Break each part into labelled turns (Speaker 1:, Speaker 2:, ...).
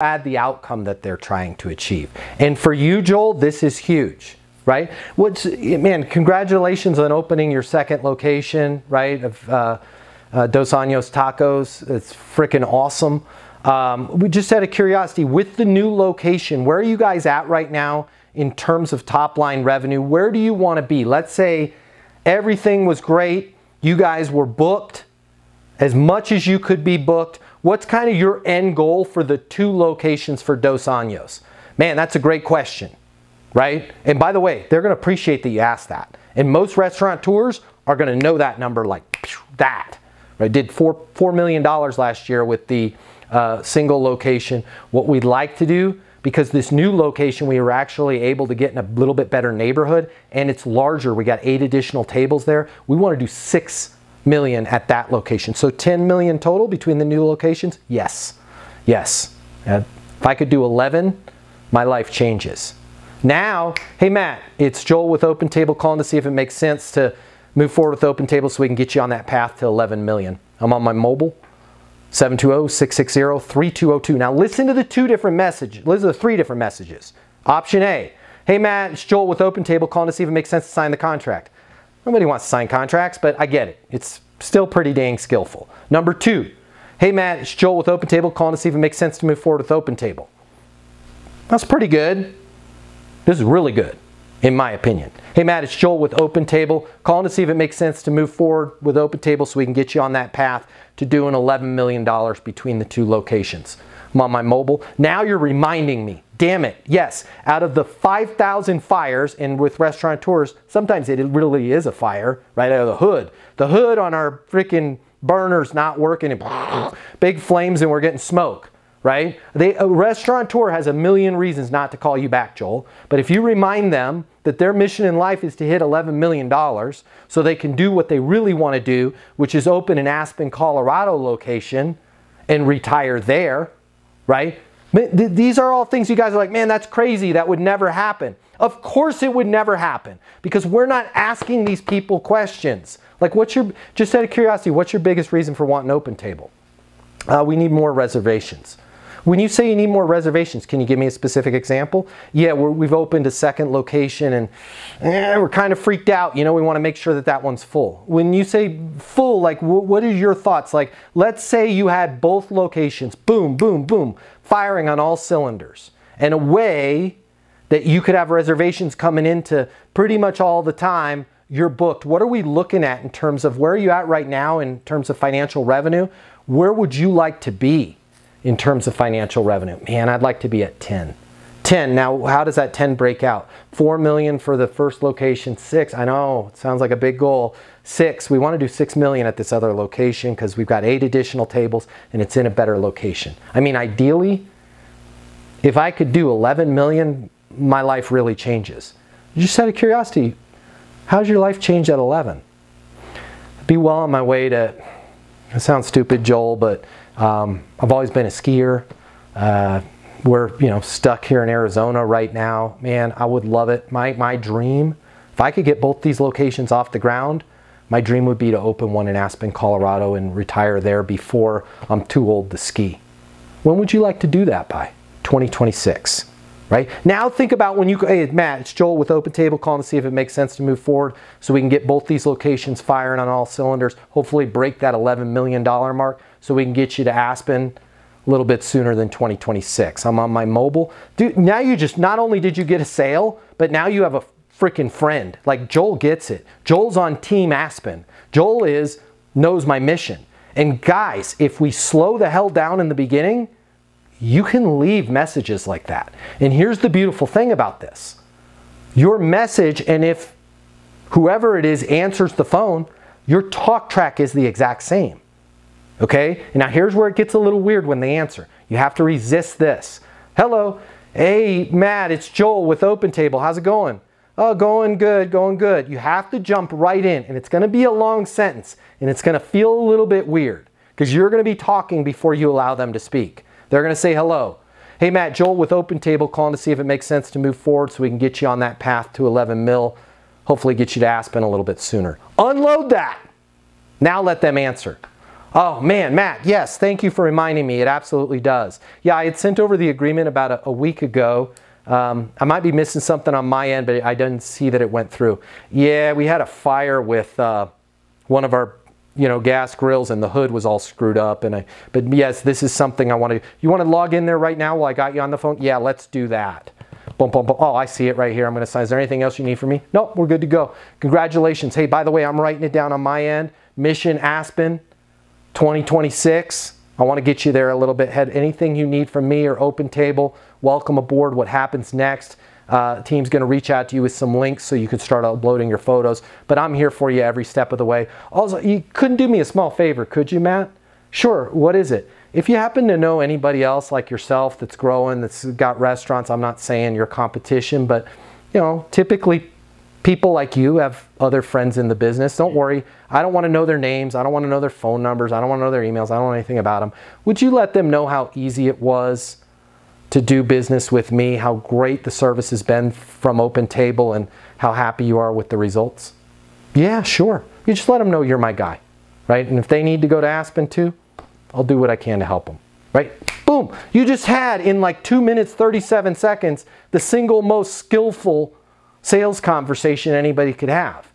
Speaker 1: add the outcome that they're trying to achieve. And for you, Joel, this is huge, right? What's, man, congratulations on opening your second location, right, of uh, uh, Dos Anjos Tacos. It's freaking awesome. Um, we just had a curiosity, with the new location, where are you guys at right now in terms of top line revenue? Where do you want to be? Let's say everything was great, you guys were booked as much as you could be booked. What's kind of your end goal for the two locations for Dos Años? Man, that's a great question, right? And by the way, they're going to appreciate that you asked that. And most restaurateurs are going to know that number like that. Right? Did four four million dollars last year with the uh, single location. What we'd like to do, because this new location we were actually able to get in a little bit better neighborhood and it's larger. We got eight additional tables there. We want to do six million at that location. So 10 million total between the new locations? Yes. Yes. Uh, if I could do 11, my life changes. Now, hey Matt, it's Joel with Open Table calling to see if it makes sense to move forward with Open Table so we can get you on that path to 11 million. I'm on my mobile. 720-660-3202. Now listen to the two different messages. Listen to the three different messages. Option A, hey Matt, it's Joel with Open Table calling to see if it makes sense to sign the contract. Nobody wants to sign contracts, but I get it. It's still pretty dang skillful. Number two, hey Matt, it's Joel with Open Table calling to see if it makes sense to move forward with Open Table. That's pretty good. This is really good, in my opinion. Hey Matt, it's Joel with Open Table calling to see if it makes sense to move forward with Open Table so we can get you on that path to doing $11 million between the two locations. I'm on my mobile. Now you're reminding me, damn it, yes, out of the 5,000 fires, and with restaurateurs, sometimes it really is a fire right out of the hood. The hood on our freaking burner's not working, and big flames, and we're getting smoke right? They, a restaurateur has a million reasons not to call you back, Joel. But if you remind them that their mission in life is to hit $11 million so they can do what they really want to do, which is open an Aspen, Colorado location and retire there, right? These are all things you guys are like, man, that's crazy. That would never happen. Of course it would never happen because we're not asking these people questions. Like, what's your, just out of curiosity, what's your biggest reason for wanting open table? Uh, we need more reservations. When you say you need more reservations, can you give me a specific example? Yeah, we have opened a second location and eh, we're kind of freaked out. You know, we want to make sure that that one's full. When you say full, like what are your thoughts? Like, let's say you had both locations, boom, boom, boom, firing on all cylinders, and a way that you could have reservations coming into pretty much all the time you're booked. What are we looking at in terms of where are you at right now in terms of financial revenue? Where would you like to be? in terms of financial revenue. Man, I'd like to be at 10. 10. Now, how does that 10 break out? 4 million for the first location, 6. I know, it sounds like a big goal. 6. We want to do 6 million at this other location because we've got 8 additional tables and it's in a better location. I mean, ideally, if I could do 11 million, my life really changes. Just out of curiosity, how's your life change at 11? Be well on my way to, it sounds stupid, Joel, but um, I've always been a skier. Uh, we're you know stuck here in Arizona right now. Man, I would love it. My my dream, if I could get both these locations off the ground, my dream would be to open one in Aspen, Colorado, and retire there before I'm too old to ski. When would you like to do that by? 2026 right? Now think about when you, hey Matt, it's Joel with Open Table calling to see if it makes sense to move forward so we can get both these locations firing on all cylinders, hopefully break that $11 million mark so we can get you to Aspen a little bit sooner than 2026. I'm on my mobile. Dude, now you just, not only did you get a sale, but now you have a freaking friend. Like Joel gets it. Joel's on Team Aspen. Joel is, knows my mission. And guys, if we slow the hell down in the beginning, you can leave messages like that. And here's the beautiful thing about this. Your message, and if whoever it is answers the phone, your talk track is the exact same. Okay? Now here's where it gets a little weird when they answer. You have to resist this. Hello. Hey, Matt, it's Joel with Open Table. How's it going? Oh, going good, going good. You have to jump right in, and it's going to be a long sentence, and it's going to feel a little bit weird because you're going to be talking before you allow them to speak. They're going to say hello. Hey, Matt, Joel with Open Table calling to see if it makes sense to move forward so we can get you on that path to 11 mil. Hopefully get you to Aspen a little bit sooner. Unload that. Now let them answer. Oh man, Matt, yes, thank you for reminding me. It absolutely does. Yeah, I had sent over the agreement about a, a week ago. Um, I might be missing something on my end, but I didn't see that it went through. Yeah, we had a fire with uh, one of our you know gas grills and the hood was all screwed up and I but yes this is something I want to you want to log in there right now while I got you on the phone? Yeah let's do that. Boom, boom, boom. oh I see it right here. I'm gonna sign. Is there anything else you need from me? Nope we're good to go. Congratulations. Hey by the way I'm writing it down on my end. Mission Aspen 2026. I want to get you there a little bit. Ahead. Anything you need from me or Open Table, welcome aboard. What happens next? Uh, team's going to reach out to you with some links so you can start uploading your photos. But I'm here for you every step of the way. Also, you couldn't do me a small favor, could you, Matt? Sure. What is it? If you happen to know anybody else like yourself that's growing, that's got restaurants, I'm not saying your competition, but you know, typically people like you have other friends in the business. Don't worry. I don't want to know their names. I don't want to know their phone numbers. I don't want to know their emails. I don't know anything about them. Would you let them know how easy it was to do business with me, how great the service has been from Open Table, and how happy you are with the results? Yeah, sure. You just let them know you're my guy, right? And if they need to go to Aspen too, I'll do what I can to help them, right? Boom. You just had in like two minutes, 37 seconds, the single most skillful sales conversation anybody could have.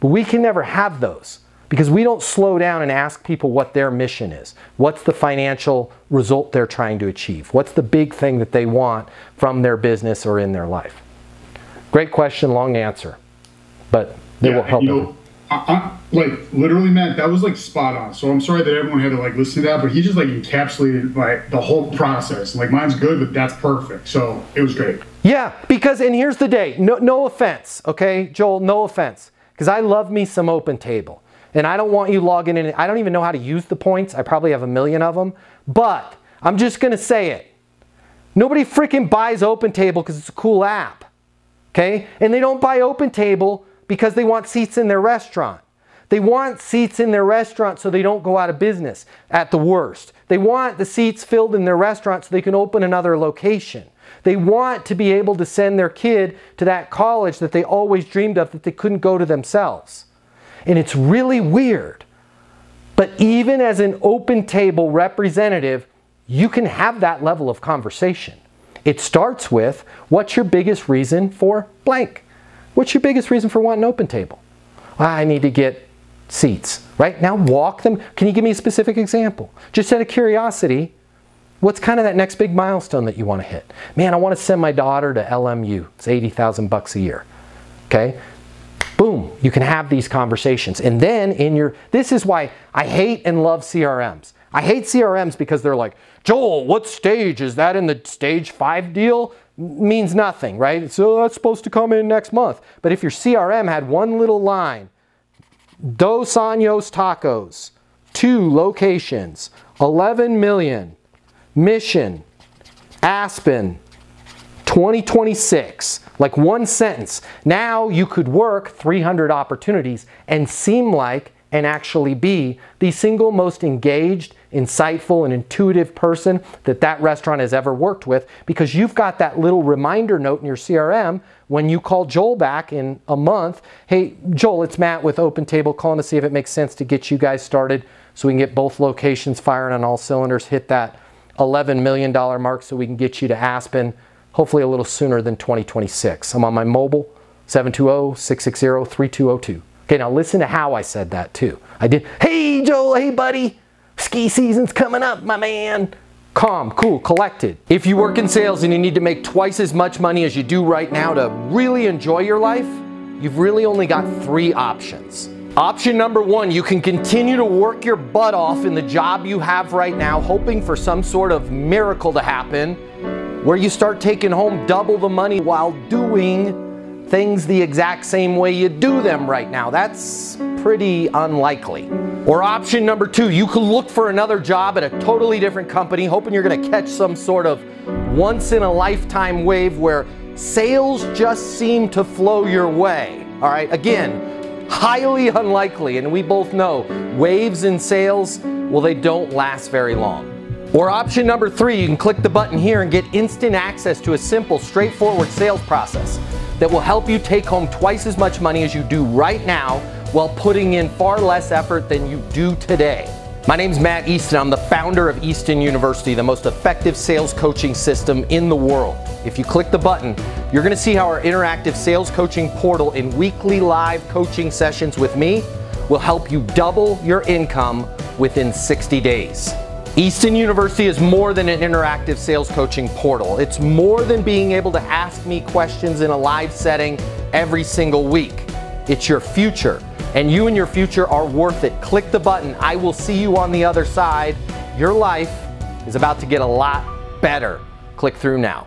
Speaker 1: But we can never have those because we don't slow down and ask people what their mission is. What's the financial result they're trying to achieve? What's the big thing that they want from their business or in their life? Great question, long answer, but they yeah, will help. You know,
Speaker 2: I, I, like literally, Matt, that was like spot on. So I'm sorry that everyone had to like listen to that, but he just like encapsulated like the whole process. Like mine's good, but that's perfect. So it was great.
Speaker 1: Yeah, because and here's the day. No, no offense, okay, Joel. No offense, because I love me some open table, and I don't want you logging in. I don't even know how to use the points. I probably have a million of them, but I'm just gonna say it. Nobody freaking buys Open Table because it's a cool app, okay? And they don't buy Open Table because they want seats in their restaurant. They want seats in their restaurant so they don't go out of business at the worst. They want the seats filled in their restaurant so they can open another location. They want to be able to send their kid to that college that they always dreamed of that they couldn't go to themselves. And it's really weird. But even as an open table representative, you can have that level of conversation. It starts with what's your biggest reason for blank? What's your biggest reason for wanting open table? Ah, I need to get seats, right? Now walk them. Can you give me a specific example? Just out of curiosity, what's kind of that next big milestone that you want to hit? Man, I want to send my daughter to LMU. It's 80,000 bucks a year. Okay? Boom, you can have these conversations. And then in your, this is why I hate and love CRMs. I hate CRMs because they're like, Joel, what stage? Is that in the stage five deal? means nothing, right? So that's supposed to come in next month. But if your CRM had one little line, Dos Años Tacos, two locations, 11 million, mission, Aspen, 2026, like one sentence. Now you could work 300 opportunities and seem like and actually be the single most engaged insightful and intuitive person that that restaurant has ever worked with because you've got that little reminder note in your CRM when you call Joel back in a month. Hey, Joel, it's Matt with Open Table calling to see if it makes sense to get you guys started so we can get both locations firing on all cylinders, hit that $11 million mark so we can get you to Aspen hopefully a little sooner than 2026. I'm on my mobile 720-660-3202. Okay, now listen to how I said that too. I did, hey Joel, hey buddy, Ski season's coming up, my man. Calm, cool, collected. If you work in sales and you need to make twice as much money as you do right now to really enjoy your life, you've really only got three options. Option number one, you can continue to work your butt off in the job you have right now, hoping for some sort of miracle to happen where you start taking home double the money while doing things the exact same way you do them right now. That's pretty unlikely. Or option number two, you could look for another job at a totally different company, hoping you're gonna catch some sort of once in a lifetime wave where sales just seem to flow your way. All right, again, highly unlikely, and we both know waves in sales, well, they don't last very long. Or option number three, you can click the button here and get instant access to a simple, straightforward sales process that will help you take home twice as much money as you do right now while putting in far less effort than you do today. My name's Matt Easton. I'm the founder of Easton University, the most effective sales coaching system in the world. If you click the button, you're going to see how our interactive sales coaching portal in weekly live coaching sessions with me will help you double your income within 60 days. Easton University is more than an interactive sales coaching portal. It's more than being able to ask me questions in a live setting every single week. It's your future and you and your future are worth it. Click the button. I will see you on the other side. Your life is about to get a lot better. Click through now.